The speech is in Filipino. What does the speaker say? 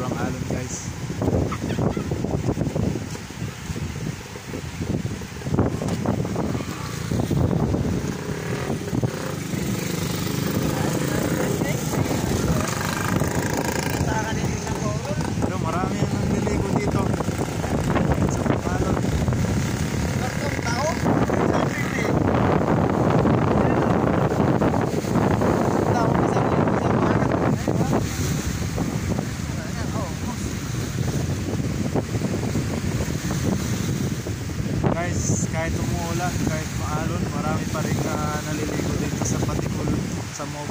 from Ireland guys. guys kahit umuulan kahit maalon marami pa rin uh, naliligo dito sa patikul sa Mobo